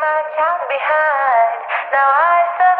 my child behind. Now I suffer